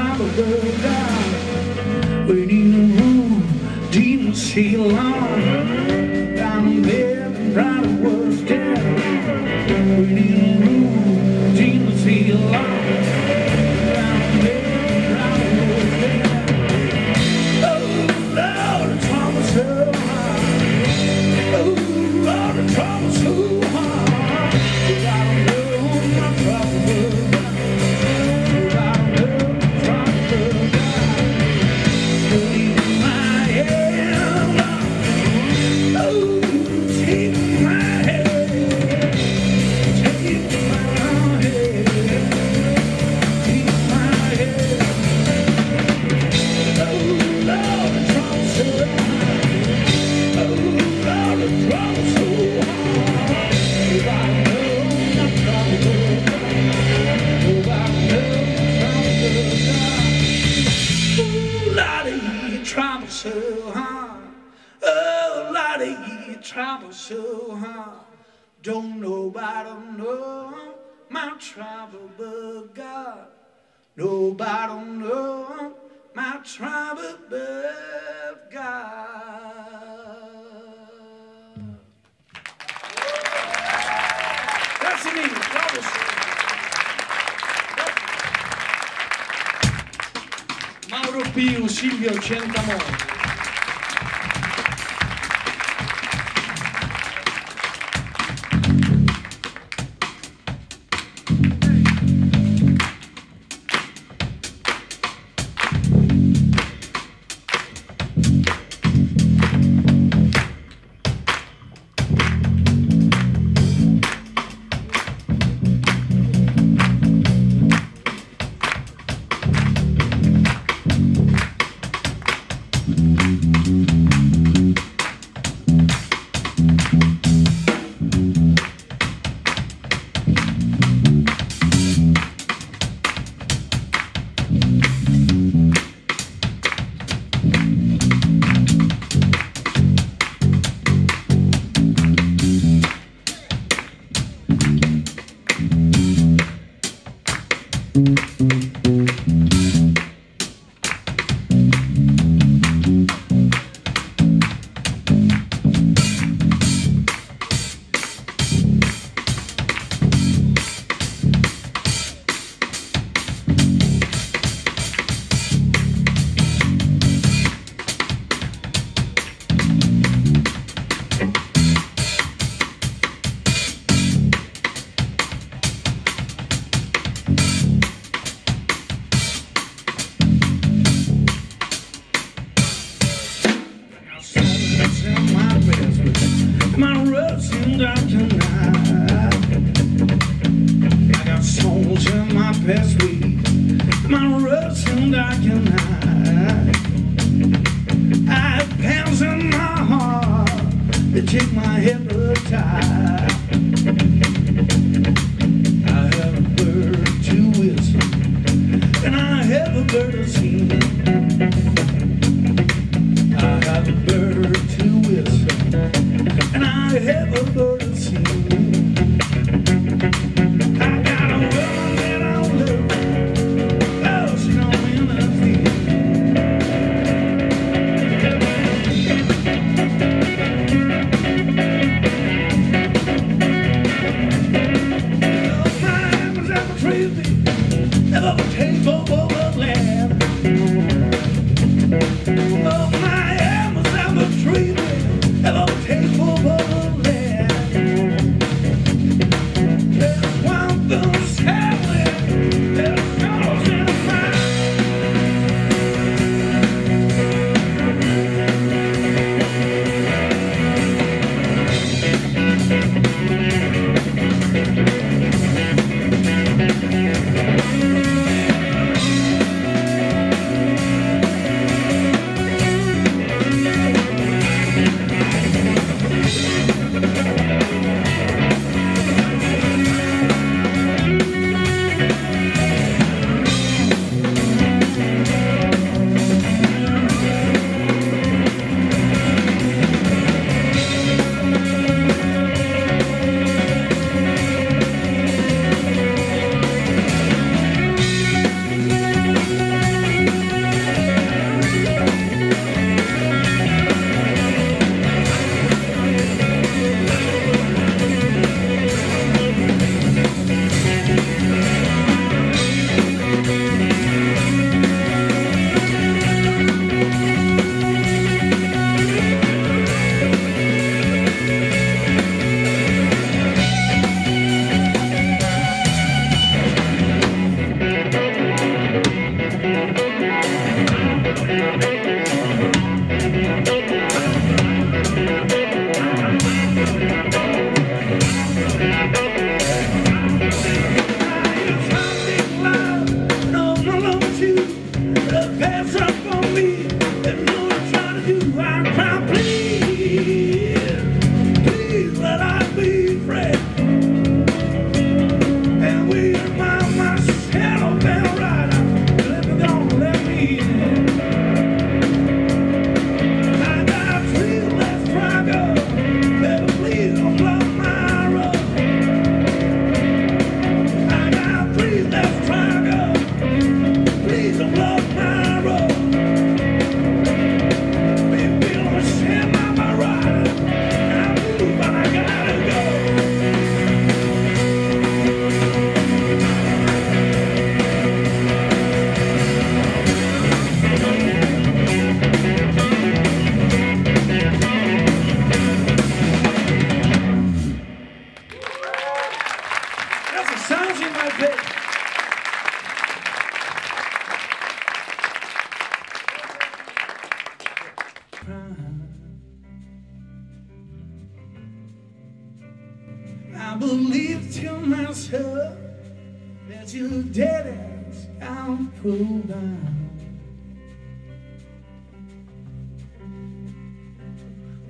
time ago down Waiting room, didn't see long Down there, right was dead Nobody knows my trouble above God. Grazie mille, bravo Mauro Pio, Silvio Centamore.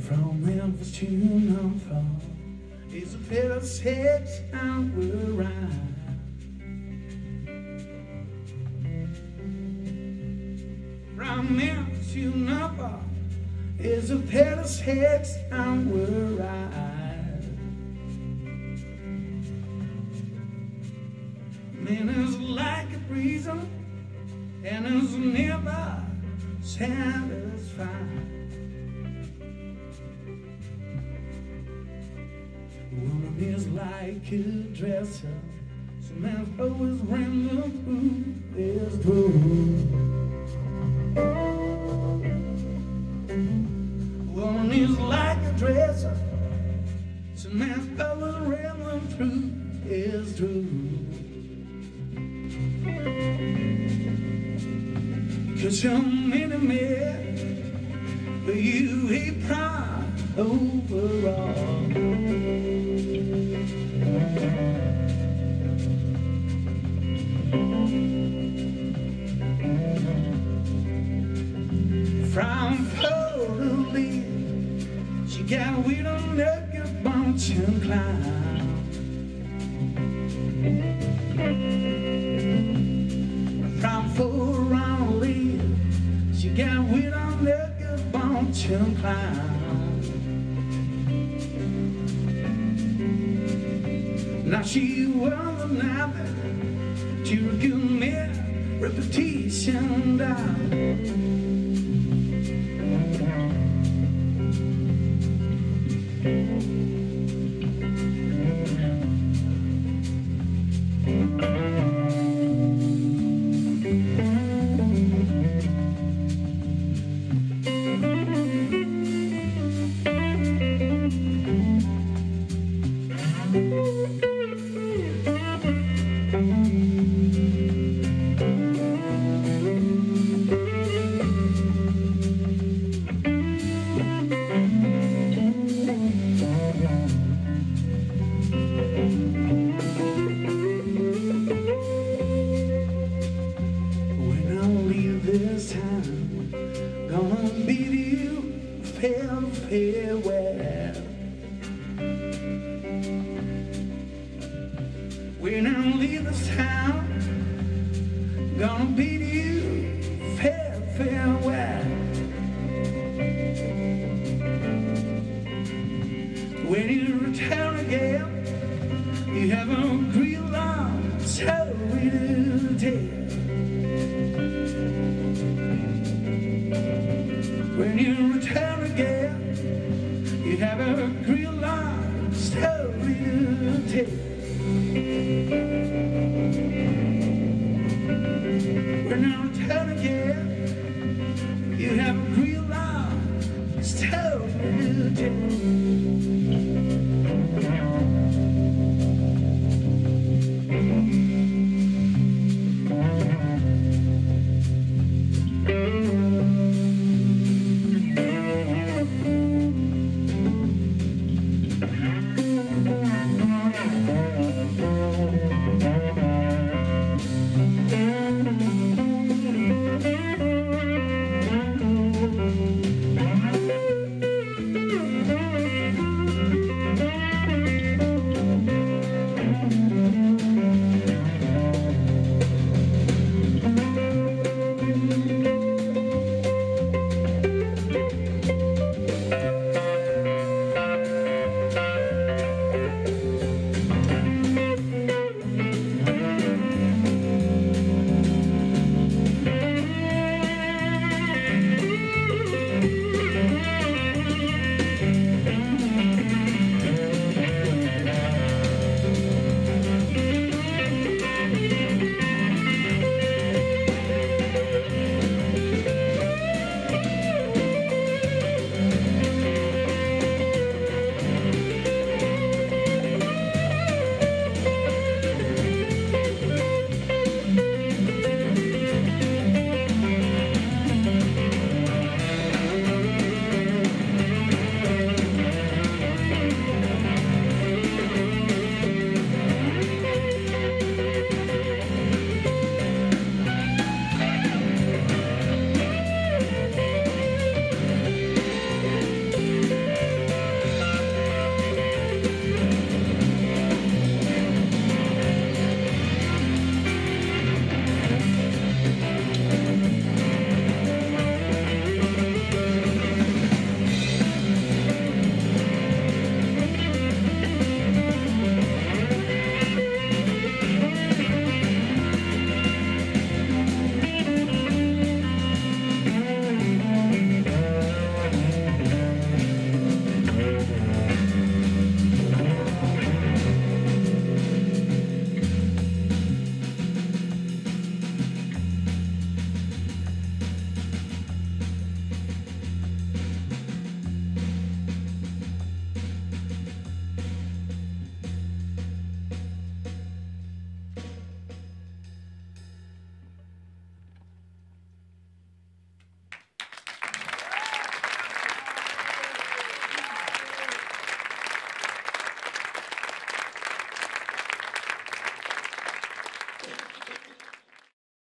From Memphis to Norfolk is a of six we'll ride. From Memphis to Norfolk is a of six we'll ride. Man is like a breeze and is never satisfied. Woman is like a dresser. Some man's always rambling through this room. Woman proud overall. From Florida, she got a wheel on a bunch and climb. From Florida, she got a wheel on a bunch climb. She was nothing a good man, repetition down. Fair it.